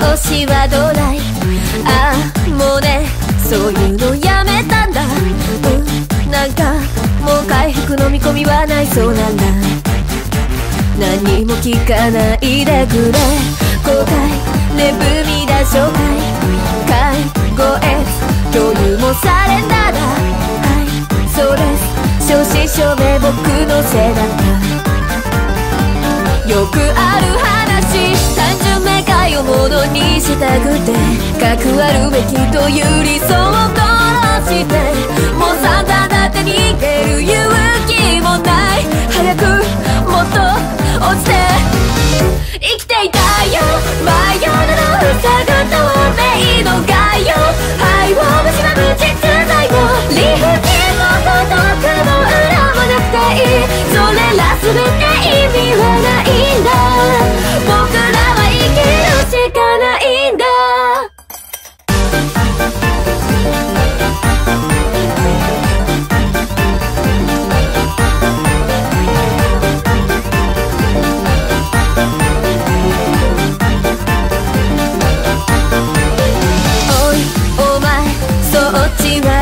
調子はどうだい？あもうねそういうのやめたんだ。うんなんかもう回復の見込みはないそうなんだ。何も聞かないでくれ。後悔ねぶみだ紹介介護 F 共有もされただ。はい。そうです。正真正銘僕のせいだった。よくある話愛をものにしたくて核あるべきという理想を殺してもう散々だって逃げる勇気もない。早くもっと落ちて。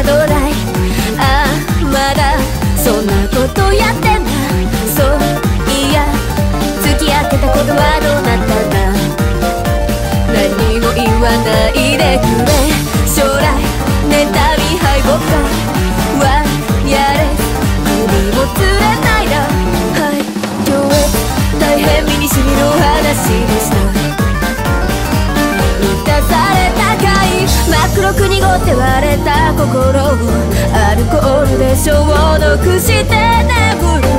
どうだいああまだそんなことやってんだ。そういや付き合ってたことはどうなったんだ。何も言わないでくれ。将来妬み敗北かはやれ。首もつれないだはい。今日大変身にしみるお話でした。って割れた心をアルコールで消毒して眠る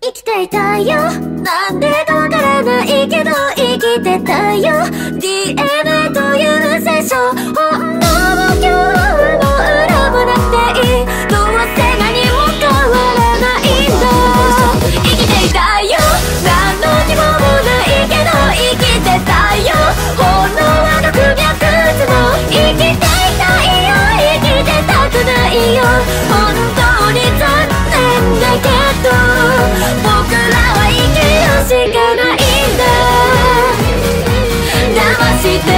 生きていたよ。なんでかわからないけど生きてたよ。DNA という聖書して